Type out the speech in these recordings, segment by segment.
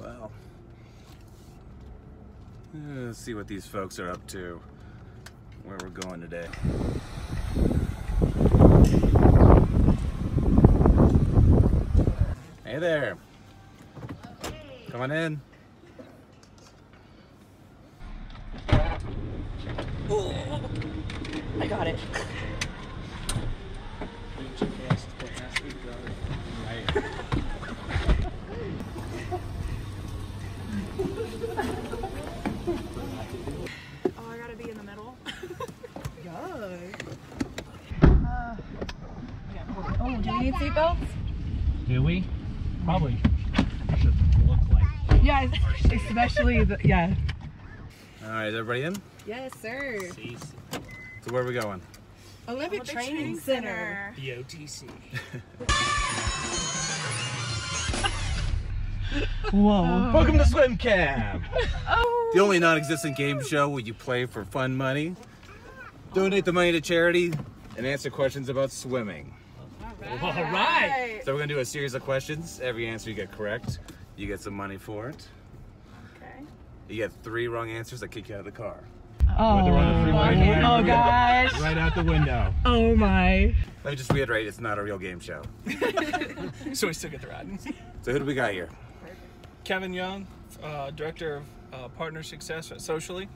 Well, let's see what these folks are up to. Where we're going today. Hey there. Come on in. Oh, I got it. Oh, I gotta be in the middle. Oh, do we need seatbelts? Do we? Probably should look like. Yeah, especially the yeah. All right, is everybody in? Yes, sir. So where are we going? Olympic, Training, Center. The OTC. Whoa. Welcome to Swim Cab. Oh. The only non-existent game show where you play for fun money, donate the money to charity, and answer questions about swimming. All right. So we're gonna do a series of questions. Every answer you get correct, you get some money for it. Okay. You get three wrong answers, I kick you out of the car. Oh, Whether the freeway, oh gosh. Right out the window. Oh my. Let me just reiterate, it's not a real game show. So we still get the ride. So who do we got here? Kevin Young, uh, director of uh, partner success at Socially.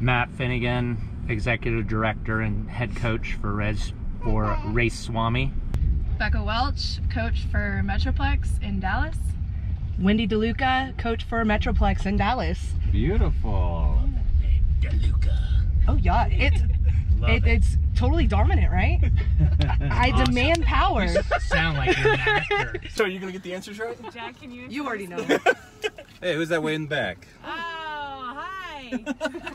Matt Finnigan, executive director and head coach for Res for Race Swami. Bekah Welch, coach for Metroplex in Dallas. Wendy DeLuca, coach for Metroplex in Dallas. Beautiful. DeLuca. Oh yeah, it's it, it. it's totally dominant, right? I Awesome. demand power. Sound like you're an actor. So are you gonna get the answers right? Jack, can you? You already know. Hey, who's that way in the back? Oh, hi.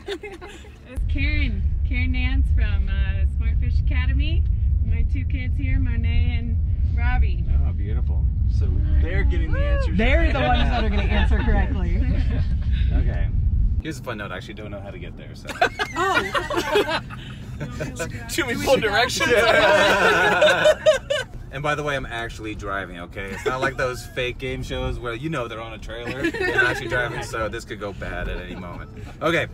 it's Karen, Karen Nance from uh, Smart Fish Academy. My two kids here, Monet and Robbie. Oh, beautiful. So they're getting the answers. They're the ones that are going to answer correctly. Okay. Here's a fun note. I actually don't know how to get there, so. oh. Too many full directions. and by the way, I'm actually driving, okay? It's not like those fake game shows where you know they're on a trailer and they're actually driving, so this could go bad at any moment. Okay,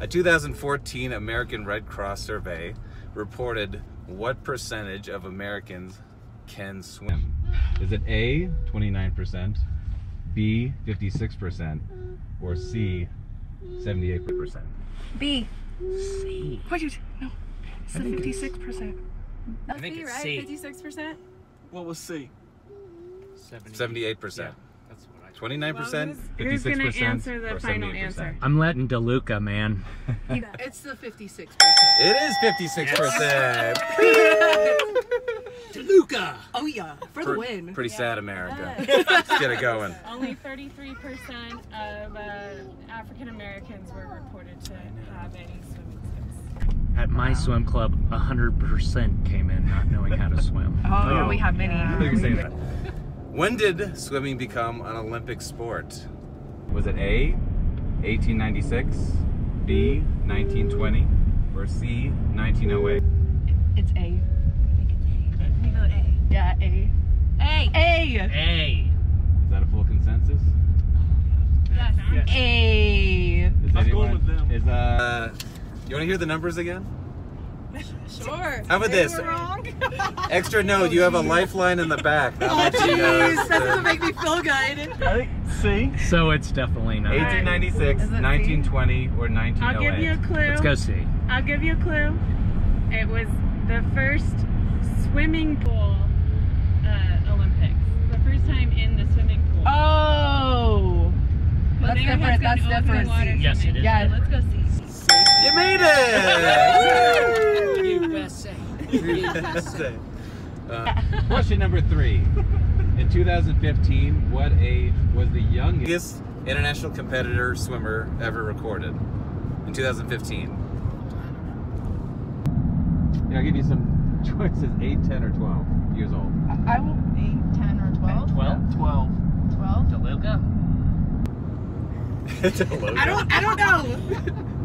a 2014 American Red Cross survey reported what percentage of Americans can swim. Is it A, 29%, B, 56%, or C, 78%? B. C. What did you, no, it's 56%. I think it's, it's right? C. 56%? What was C? 78%. Yeah. 29 percent. 56 percent answer the final answer? I'm letting DeLuca, man. it's the 56 percent. It is 56 percent. DeLuca. Oh yeah, for the win. Pretty sad, America. Let's get it going. Only 33 percent of uh, African Americans were reported to have any swim skills. At my wow. swim club, 100% came in not knowing how to swim. Oh, oh yeah, we have many. Yeah think you say that. When did swimming become an Olympic sport? Was it A, 1896, B, 1920, or C, 1908? It's A. We vote A. Yeah, A. A. A. Hey. Is that a full consensus? Yes. A. Is I'm going with them. Is uh, you want to hear the numbers again? Sure. How about Maybe this? Extra note: you have a lifeline in the back. That lets you know Jeez, that doesn't that make me feel good. I think C. So it's definitely not. 1896, Is it C? 1920, or I'll give you a clue. Let's go see. I'll give you a clue. It was the first swimming pool uh, Olympics. The first time in the swimming pool. Oh. That's different. almost That's got open different. Yes, it is. Yeah. Let's go see. You made it! USA. USA. Uh, question number three. In 2015, what age was the youngest international competitor swimmer ever recorded? In 2015. Yeah, I'll give you some choices 8, 10, or 12 years old. I will. 8, 10, or 12? 12. 12. 12? DeLuca. I don't. I don't know.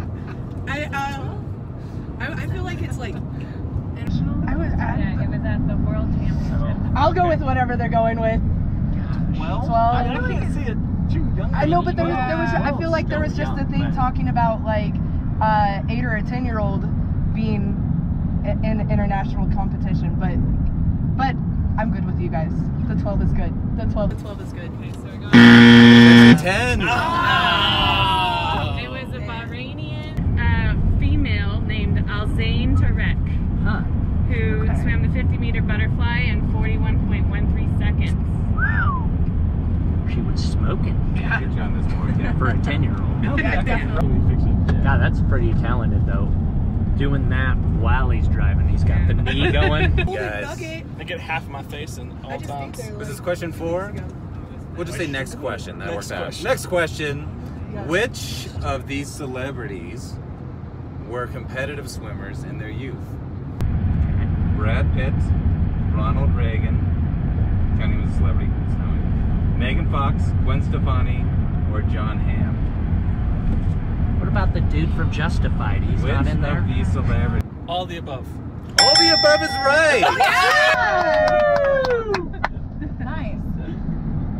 I um. I, I feel like it's like. I was. Yeah, it was at the World Championship. I'll go with whatever they're going with. 12? Twelve. I, I can't see a junior know, but there was, there was. I feel like there was just a thing talking about like uh, eight or a ten year old being i- in international competition, but but I'm good with you guys. The 12 is good. The 12. The 12 is good. Okay, so we're going. Ten. It was a Bahrainian uh, female named Alzain Tareq Huh. who Okay. swam the 50 meter butterfly in 41.13 seconds. Wow. She was smoking Get you on this board, yeah. for a 10 year old. Yeah, definitely. God, that's pretty talented though. Doing that while he's driving. He's got the knee going. Guys, I get half of my face in all times. was this question four? We'll just say next question. That Next works out. question. Next question. Which of these celebrities were competitive swimmers in their youth? Brad Pitt, Ronald Reagan, counting as a celebrity, it's not. Megan Fox, Gwen Stefani, or Jon Hamm? What about the dude from Justified? He's Which not in there. of these celebrities? All the above. All the above is right. Nice.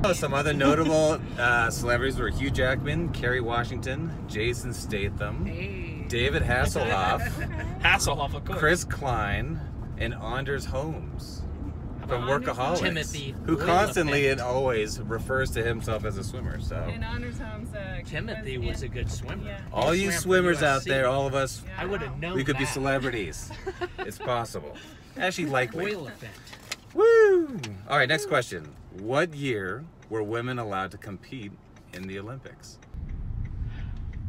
Oh, Some other notable uh, celebrities were Hugh Jackman, Kerry Washington, Jason Statham, David Hasselhoff, Hasselhoff, of course. Chris Klein, and Anders Holmes from Anders Workaholics, Timothy who constantly and always refers to himself as a swimmer. So, And Anders Holmes. Uh, Timothy was a good swimmer. Yeah. all you swimmers out there, all of us, Yeah. I would have known we could be celebrities. it's possible. Actually, likely. Olyphant. Woo! All right, next question. What year were women allowed to compete in the Olympics?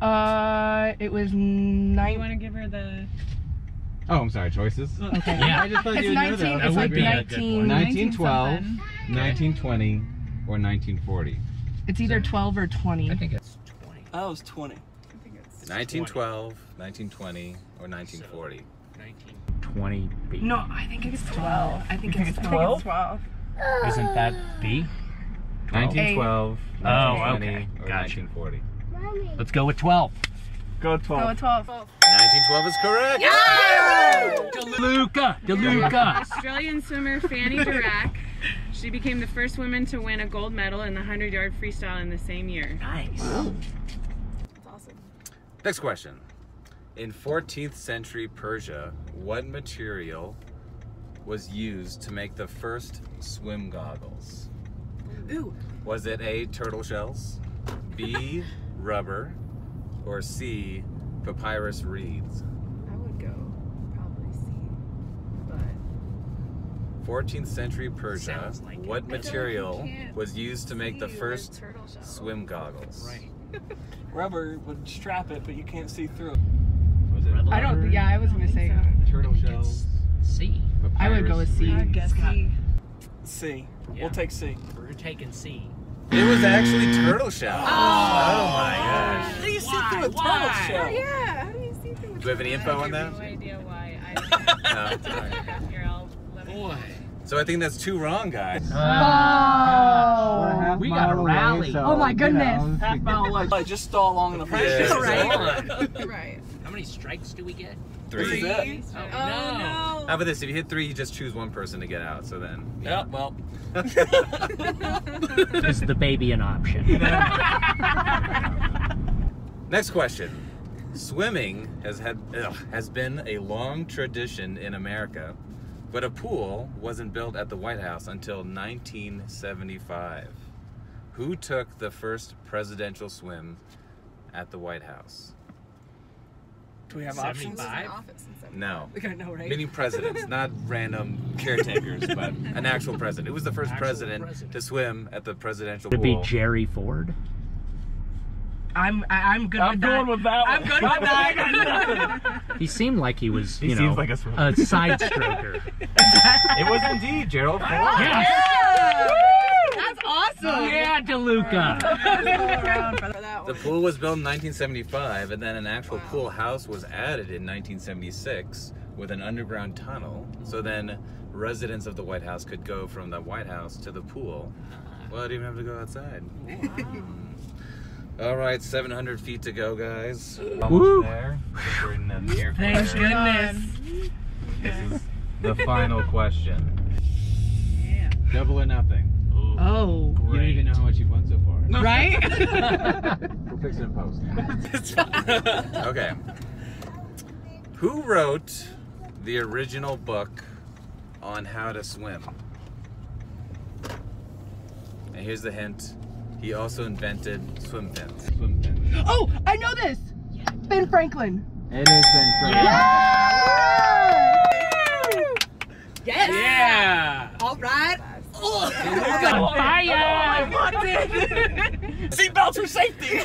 Uh, it was nine. You nine. want to give her the. Oh, I'm sorry, choices. Okay. Yeah. I just thought It's you would know 19. that. It's That like would be a good 19. one. 1912, 1920, or 1940. It's either 12 or 20. I think it's 20. Oh, it's 20. I was 20. 1912, 1920, or 1940. 1920 B. No, I think it's 12. I think it's 12? 12. Isn't that B? 1912, Oh, 1920, okay. or Gotcha. 1940. Let's go with 12. Go Oh, 12. 12. 1912 is correct. Yeah! DeLuca! DeLuca! Australian swimmer Fanny Durack. She became the first woman to win a gold medal in the 100 yard freestyle in the same year. Nice. Wow. That's awesome. Next question. In 14th century Persia, what material was used to make the first swim goggles? Ooh. Was it A, turtle shells, B, rubber, or C, papyrus reeds? I would go probably C. But 14th century Persia, Sounds like what it. material can't was used to make the see first with turtle shell. swim goggles? Right. Rubber would strap it, but you can't see through it. Was it I don't. Yeah, I was gonna say. turtle shells? C. I would go with C. I guess C. C. Yeah. We'll take C. We're taking C. It was actually turtle Shell. Oh. oh, my gosh. How do you see Why? through a turtle Why? shell? Oh, yeah. How do you see through? a turtle shell? Do we have any info on that? I have that? no idea why. I it's all right. You're all loving Boy. So I think that's two wrong, guys. Oh. We got a rally. Oh my goodness. Half mile away. Like, just stall long enough. Yeah. Right. Right. How many strikes do we get? Three. This is it. Oh, Oh, no. How about this? If you hit three, you just choose one person to get out. So then. Yeah, well. Is the baby an option? Next question. Swimming has had ugh, has been a long tradition in America, but a pool wasn't built at the White House until 1975. Who took the first presidential swim at the White House? Do we have options? 75? No. We gotta know, right? Meaning presidents, not random caretakers, but an actual president. It was the first Actual president, president. to swim at the presidential Would it be? Jerry Ford? I'm. I, I'm good I'm with going that. with that I'm one. good with that. He seemed like he was, He you seems know, like a swimmer. side stroker. It was indeed Gerald Ford. yes. That's Oh, awesome. Yeah, DeLuca. around for that The pool was built in 1975, and then an actual pool house was added in 1976 with an underground tunnel. So then residents of the White House could go from the White House to the pool. Uh-huh. Well, I didn't even have to go outside. All right, 700 feet to go, guys. Almost Woo. there. I think we're in the near Thank goodness. This is the final question. Yeah. Double or nothing. Oh. Oh. You don't even know how much you've won so far. Right? We'll fix it in post. okay. Who wrote the original book on how to swim? And here's the hint. He also invented swim fins. Swim fins. oh, I know this. Ben Franklin. It has been Yes. Yeah. All right. Oh. Fire! Seatbelts for safety.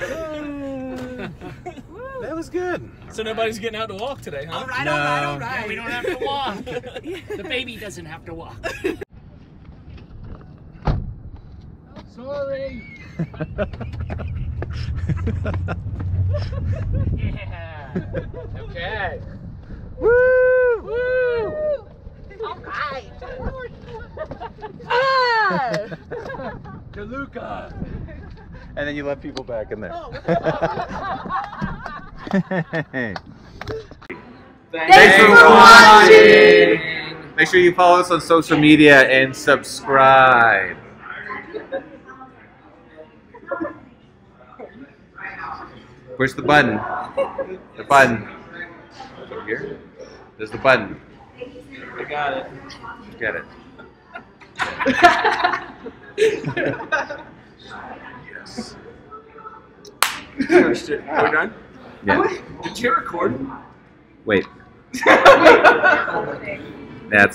That was good. so nobody's getting out to walk today, huh? All right, No. all right, all right. Yeah, we don't have to walk. the baby doesn't have to walk. Sorry. yeah. Okay. Woo! Woo! Ah! DeLuca. And then you let people back in there. Thanks for watching. Make sure you follow us on social media and subscribe. Where's the button? The button. Over here. There's the button. I got it. Get it. yes. Finished it. Are we done? Yeah. Did you record? Wait. That's it.